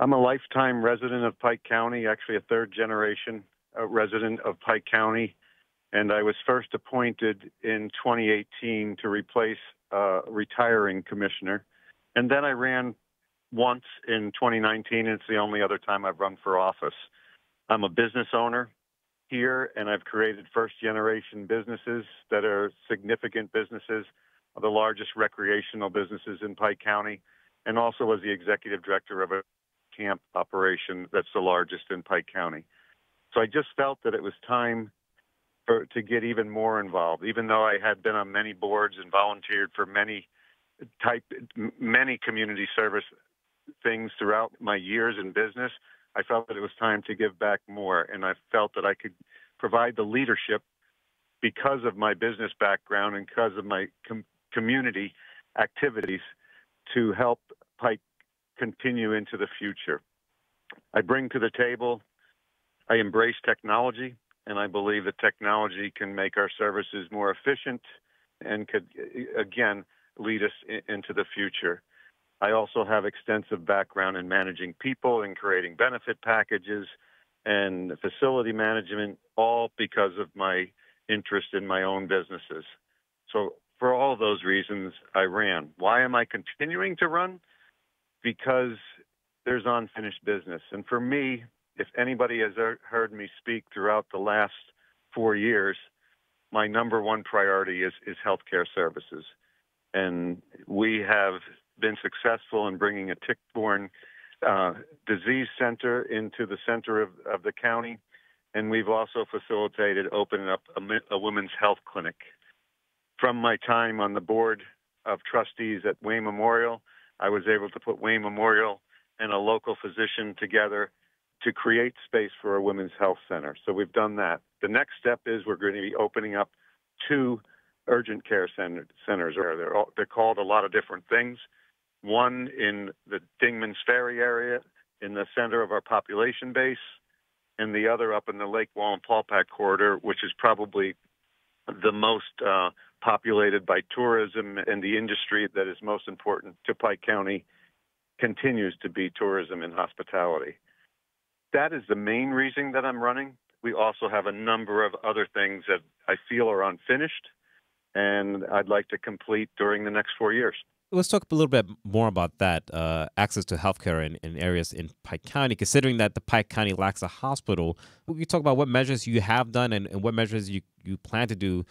I'm a lifetime resident of Pike County, actually a third generation uh, resident of Pike County. And I was first appointed in 2018 to replace a retiring commissioner. And then I ran once in 2019, and it's the only other time I've run for office. I'm a business owner here, and I've created first generation businesses that are significant businesses, the largest recreational businesses in Pike County, and also was the executive director of a camp operation that's the largest in Pike County. So I just felt that it was time for, to get even more involved, even though I had been on many boards and volunteered for many type many community service things throughout my years in business. I felt that it was time to give back more, and I felt that I could provide the leadership because of my business background and because of my com- community activities to help Pike continue into the future. I bring to the table, I embrace technology, and I believe that technology can make our services more efficient and could, again, lead us into the future. I also have extensive background in managing people and creating benefit packages and facility management, all because of my interest in my own businesses. So, for all those reasons, I ran. Why am I continuing to run? Because there's unfinished business. And for me, if anybody has heard me speak throughout the last four years, my number one priority is, is healthcare services. And we have been successful in bringing a tick-borne uh, disease center into the center of, of the county, and we've also facilitated opening up a, a women's health clinic. From my time on the board of trustees at Wayne Memorial, I was able to put Wayne Memorial and a local physician together to create space for a women's health center. So we've done that. The next step is we're going to be opening up two urgent care center, centers. They're, all, they're called a lot of different things one in the Dingman's Ferry area in the center of our population base, and the other up in the Lake Wallenpaupack corridor, which is probably the most uh, populated by tourism and the industry that is most important to Pike County continues to be tourism and hospitality. That is the main reason that I'm running. We also have a number of other things that I feel are unfinished and I'd like to complete during the next four years let's talk a little bit more about that uh, access to healthcare in, in areas in Pike County. Considering that the Pike County lacks a hospital, we can talk about what measures you have done and, and what measures you, you plan to do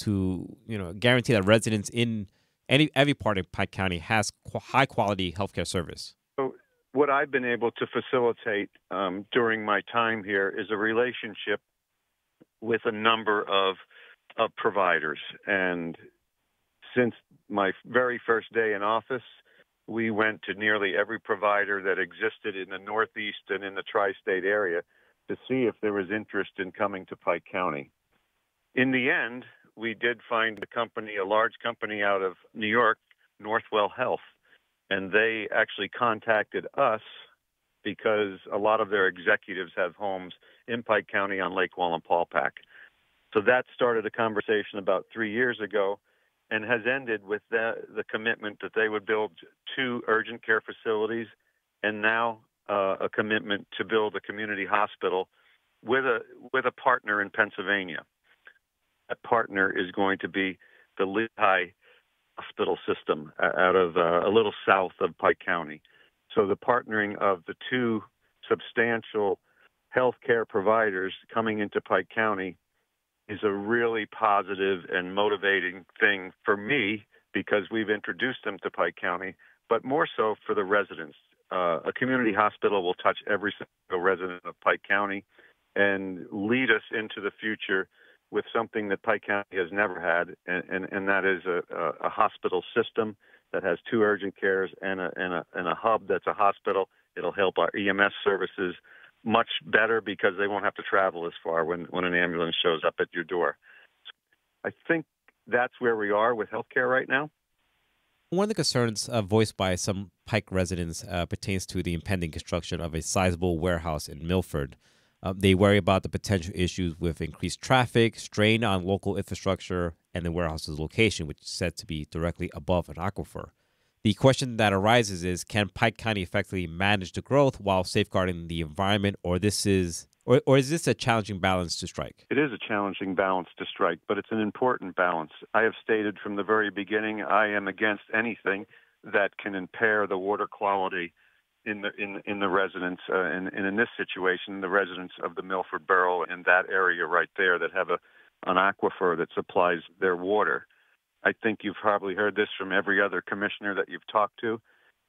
to you know guarantee that residents in any every part of Pike County has high quality healthcare service. So, what I've been able to facilitate um, during my time here is a relationship with a number of of providers and since my very first day in office, we went to nearly every provider that existed in the Northeast and in the tri state area to see if there was interest in coming to Pike County. In the end, we did find a company, a large company out of New York, Northwell Health, and they actually contacted us because a lot of their executives have homes in Pike County on Lake Wallenpaupack. So that started a conversation about three years ago and has ended with the, the commitment that they would build two urgent care facilities and now uh, a commitment to build a community hospital with a with a partner in Pennsylvania. Partner is going to be the Lehigh Hospital System out of uh, a little south of Pike County. So the partnering of the two substantial healthcare providers coming into Pike County is a really positive and motivating thing for me because we've introduced them to Pike County, but more so for the residents. Uh, a community hospital will touch every single resident of Pike County and lead us into the future with something that Pike County has never had, and, and, and that is a, a, a hospital system that has two urgent cares and a, and, a, and a hub that's a hospital. It'll help our EMS services much better because they won't have to travel as far when, when an ambulance shows up at your door. I think that's where we are with healthcare right now. One of the concerns uh, voiced by some Pike residents uh, pertains to the impending construction of a sizable warehouse in Milford. Uh, they worry about the potential issues with increased traffic, strain on local infrastructure, and the warehouse's location, which is said to be directly above an aquifer. The question that arises is can Pike County effectively manage the growth while safeguarding the environment or this is or, or is this a challenging balance to strike? It is a challenging balance to strike, but it's an important balance. I have stated from the very beginning I am against anything that can impair the water quality in the in in the residents uh, and, and in this situation the residents of the Milford Borough in that area right there that have a an aquifer that supplies their water. I think you've probably heard this from every other commissioner that you've talked to.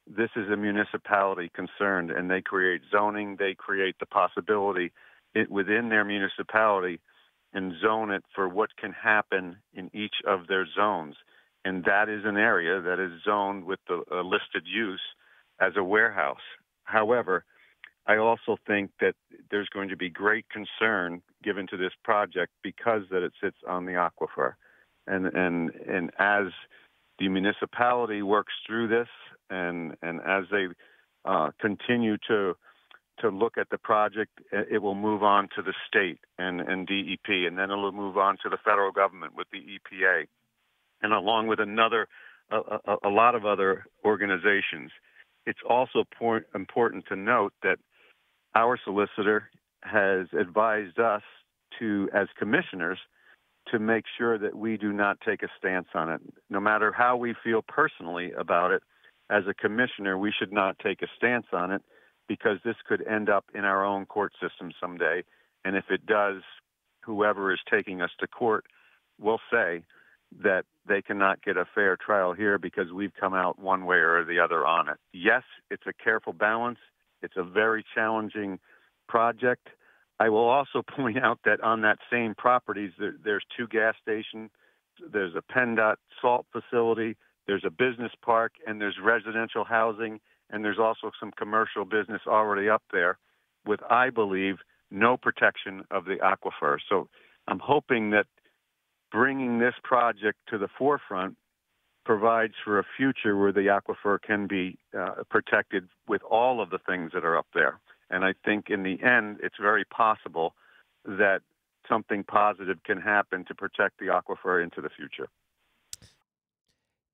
This is a municipality concerned, and they create zoning. They create the possibility it, within their municipality and zone it for what can happen in each of their zones. And that is an area that is zoned with the uh, listed use as a warehouse. However, I also think that there's going to be great concern given to this project because that it sits on the aquifer. And and and as the municipality works through this and and as they uh, continue to to look at the project, it will move on to the state and, and DEP, and then it'll move on to the federal government with the EPA, and along with another a, a, a lot of other organizations. It's also important to note that our solicitor has advised us to, as commissioners, to make sure that we do not take a stance on it. No matter how we feel personally about it, as a commissioner, we should not take a stance on it because this could end up in our own court system someday. And if it does, whoever is taking us to court will say, that they cannot get a fair trial here because we've come out one way or the other on it. Yes, it's a careful balance. It's a very challenging project. I will also point out that on that same properties, there, there's two gas stations, there's a PennDOT salt facility, there's a business park, and there's residential housing, and there's also some commercial business already up there with, I believe, no protection of the aquifer. So I'm hoping that bringing this project to the forefront provides for a future where the aquifer can be uh, protected with all of the things that are up there. And I think in the end, it's very possible that something positive can happen to protect the aquifer into the future.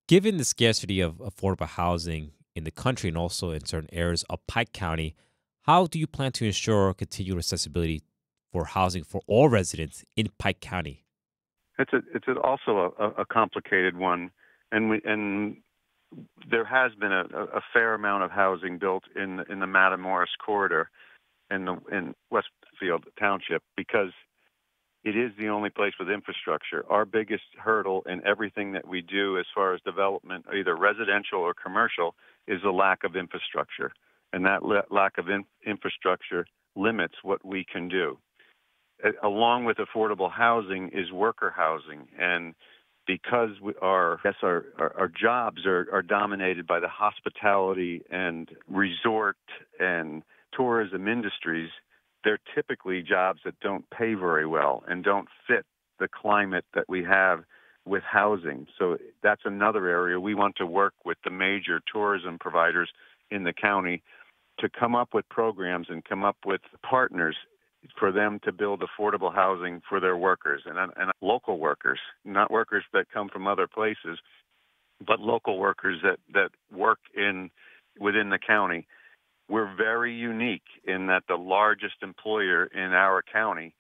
Given the scarcity of affordable housing in the country and also in certain areas of Pike County, how do you plan to ensure continued accessibility for housing for all residents in Pike County? It's a, it's also a, a, complicated one, and we and there has been a, a, fair amount of housing built in in the Matamoras corridor, in the in Westfall Township because it is the only place with infrastructure. Our biggest hurdle in everything that we do, as far as development, either residential or commercial, is the lack of infrastructure, and that lack of in- infrastructure limits what we can do along with affordable housing is worker housing. And because we yes our, our, our jobs are, are dominated by the hospitality and resort and tourism industries they're typically jobs that don't pay very well and don't fit the climate that we have with housing. So that's another area we want to work with the major tourism providers in the county to come up with programs and come up with partners for them to build affordable housing for their workers and, and local workers, not workers that come from other places, but local workers that, that work in within the county. We're very unique in that the largest employer in our county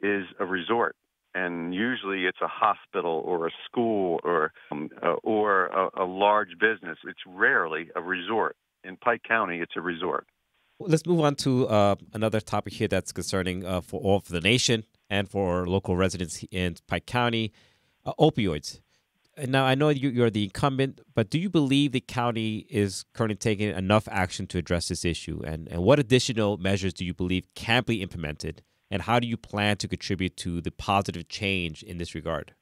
is a resort, and usually it's a hospital or a school or um, uh, or a, a large business. It's rarely a resort. In Pike County, it's a resort. Let's move on to uh, another topic here that's concerning uh, for all of the nation and for local residents in Pike County uh, opioids. Now, I know you, are the incumbent, but do you believe the county is currently taking enough action to address this issue? And, and what additional measures do you believe can be implemented? And how do you plan to contribute to the positive change in this regard?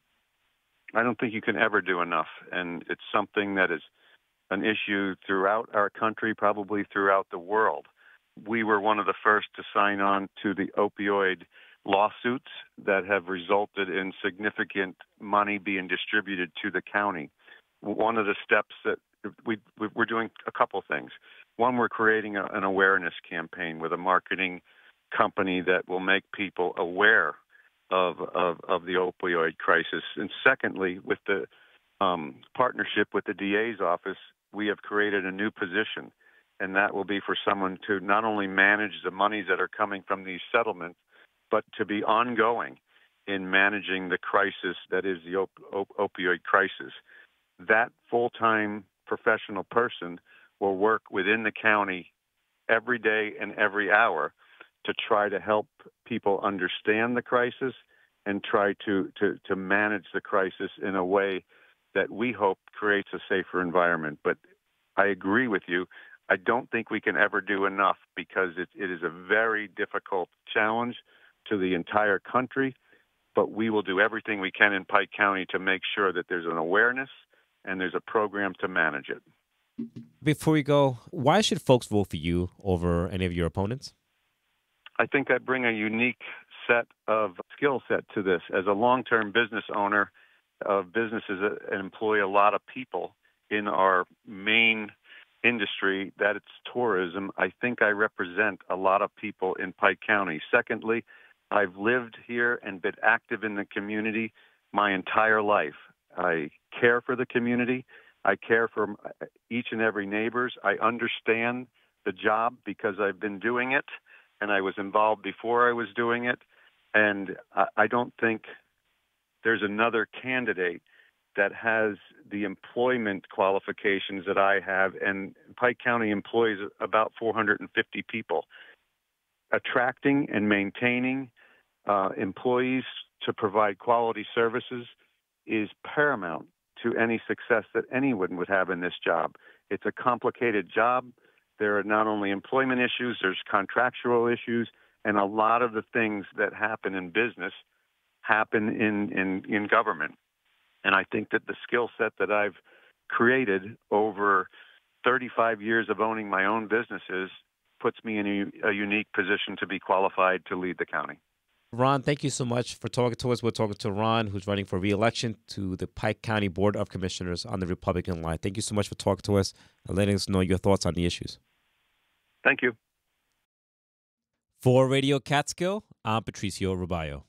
I don't think you can ever do enough. And it's something that is an issue throughout our country, probably throughout the world we were one of the first to sign on to the opioid lawsuits that have resulted in significant money being distributed to the county. One of the steps that we, we're doing a couple things. One, we're creating a, an awareness campaign with a marketing company that will make people aware of, of, of the opioid crisis. And secondly, with the um, partnership with the DA's office, we have created a new position, and that will be for someone to not only manage the monies that are coming from these settlements, but to be ongoing in managing the crisis that is the op- op- opioid crisis. That full time professional person will work within the county every day and every hour to try to help people understand the crisis and try to, to, to manage the crisis in a way that we hope creates a safer environment. But I agree with you. I don't think we can ever do enough because it, it is a very difficult challenge to the entire country. But we will do everything we can in Pike County to make sure that there's an awareness and there's a program to manage it. Before we go, why should folks vote for you over any of your opponents? I think I bring a unique set of skill set to this. As a long term business owner of businesses that employ a lot of people in our main industry, that it's tourism, I think I represent a lot of people in Pike County. Secondly, I've lived here and been active in the community my entire life. I care for the community. I care for uh, each and every neighbors. I understand the job because I've been doing it and I was involved before I was doing it. And I, I don't think there's another candidate that has the employment qualifications that I have. And Pike County employs about 450 people. Attracting and maintaining uh, employees to provide quality services is paramount to any success that anyone would have in this job. It's a complicated job. There are not only employment issues, there's contractual issues, and a lot of the things that happen in business happen in, in, in government. And I think that the skill set that I've created over 35 years of owning my own businesses puts me in a, a unique position to be qualified to lead the county. Ron, thank you so much for talking to us. We're talking to Ron, who's running for reelection to the Pike County Board of Commissioners on the Republican line. Thank you so much for talking to us and letting us know your thoughts on the issues. Thank you. For Radio Catskill, I'm Patricio Rubayo.